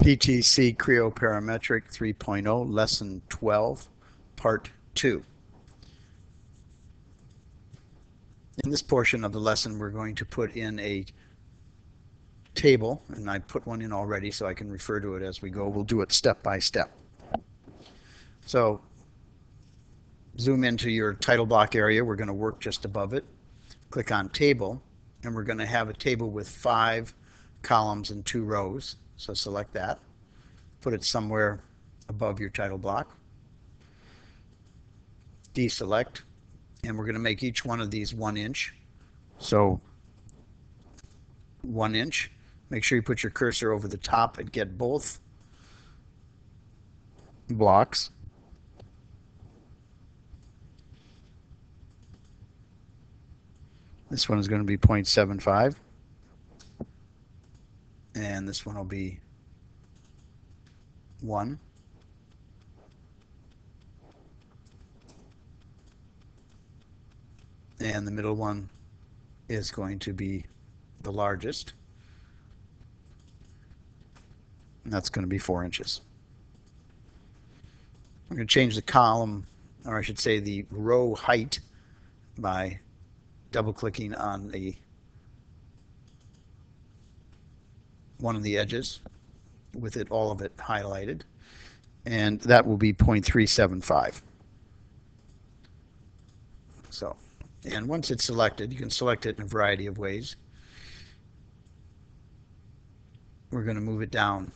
PTC Creo Parametric 3.0, Lesson 12, Part 2. In this portion of the lesson, we're going to put in a table, and I put one in already so I can refer to it as we go. We'll do it step by step. So zoom into your title block area. We're going to work just above it. Click on Table, and we're going to have a table with five columns and two rows. So select that. Put it somewhere above your title block. Deselect, and we're going to make each one of these one inch. So one inch. Make sure you put your cursor over the top and get both blocks. This one is going to be 0.75 and this one will be 1 and the middle one is going to be the largest and that's going to be 4 inches. I'm going to change the column or I should say the row height by double clicking on the one of the edges with it all of it highlighted and that will be 0.375 so and once it's selected you can select it in a variety of ways we're going to move it down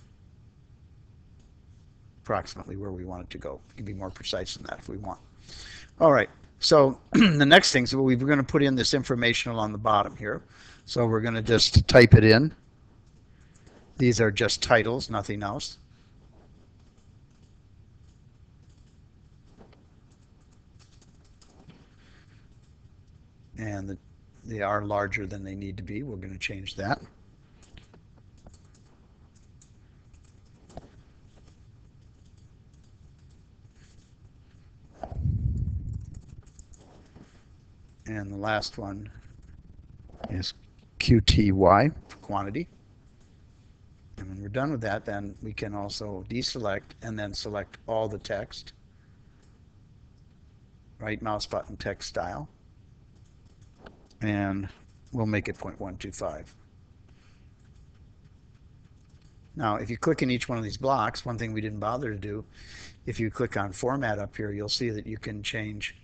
approximately where we want it to go. We can be more precise than that if we want. All right, so the next thing, so we're going to put in this information along the bottom here. So we're going to just type it in. These are just titles, nothing else. And the, they are larger than they need to be. We're going to change that. And the last one is QTY quantity. We're done with that, then we can also deselect and then select all the text. Right mouse button text style. And we'll make it 0.125. Now, if you click in each one of these blocks, one thing we didn't bother to do, if you click on Format up here, you'll see that you can change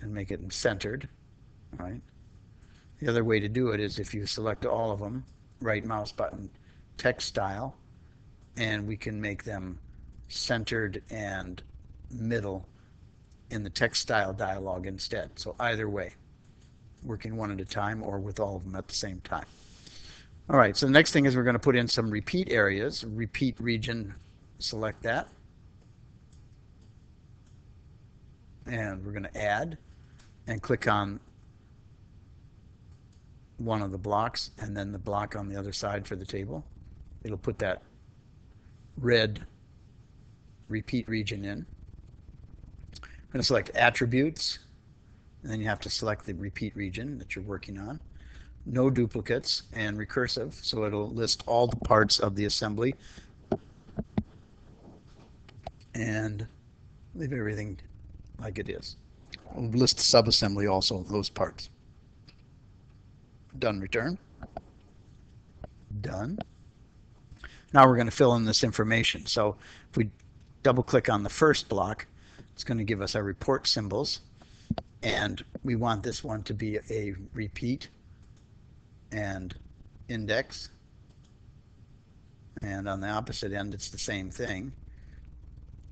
and make it centered right? The other way to do it is if you select all of them, right mouse button, text style, and we can make them centered and middle in the text style dialog instead. So either way, working one at a time or with all of them at the same time. All right, so the next thing is we're going to put in some repeat areas. Repeat region, select that. And we're going to add and click on one of the blocks and then the block on the other side for the table. It'll put that red repeat region in. I'm going to select attributes and then you have to select the repeat region that you're working on. No duplicates and recursive so it'll list all the parts of the assembly and leave everything like it is. We'll list the subassembly also, those parts. Done return. Done. Now we're going to fill in this information. So if we double click on the first block, it's going to give us our report symbols. And we want this one to be a repeat and index. And on the opposite end, it's the same thing.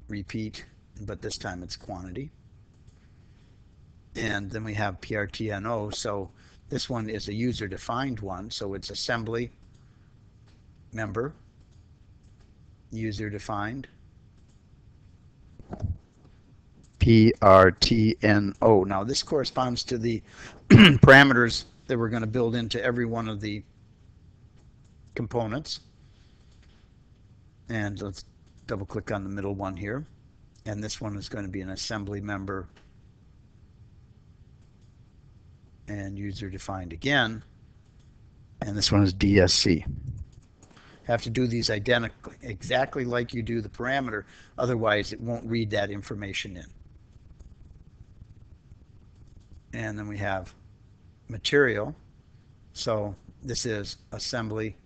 Repeat, but this time it's quantity. And then we have PRTNO. So this one is a user-defined one, so it's assembly member, user-defined, PRTNO. Now this corresponds to the parameters that we're going to build into every one of the components. And let's double click on the middle one here. And this one is going to be an assembly member and user defined again. And this one is DSC. Have to do these identically, exactly like you do the parameter, otherwise it won't read that information in. And then we have material. So this is assembly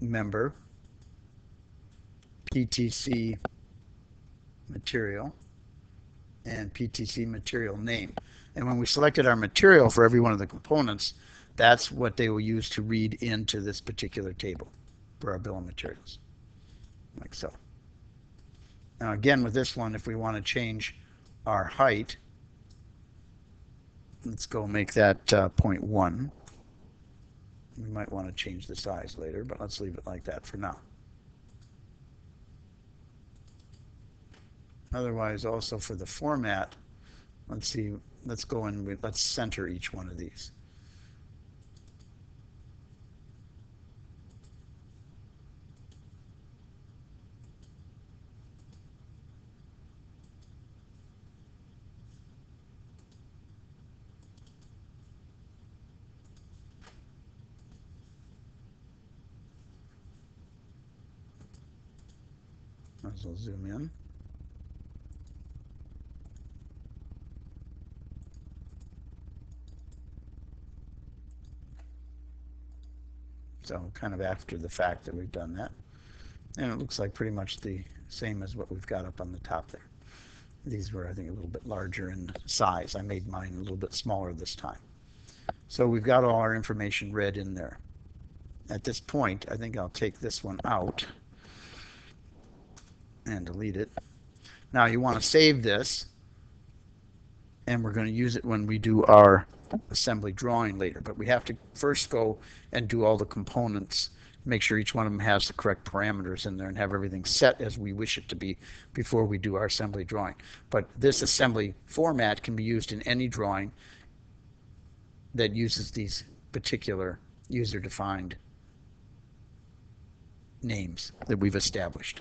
member PTC material and PTC material name. And when we selected our material for every one of the components, that's what they will use to read into this particular table for our bill of materials, like so. Now again, with this one, if we want to change our height, let's go make that uh, 0.1. We might want to change the size later, but let's leave it like that for now. Otherwise, also for the format, let's see, let's go and let's center each one of these. As well zoom in. So kind of after the fact that we've done that. And it looks like pretty much the same as what we've got up on the top there. These were, I think, a little bit larger in size. I made mine a little bit smaller this time. So we've got all our information read in there. At this point, I think I'll take this one out and delete it. Now you want to save this and we're going to use it when we do our assembly drawing later, but we have to first go and do all the components, make sure each one of them has the correct parameters in there and have everything set as we wish it to be before we do our assembly drawing. But this assembly format can be used in any drawing that uses these particular user-defined names that we've established.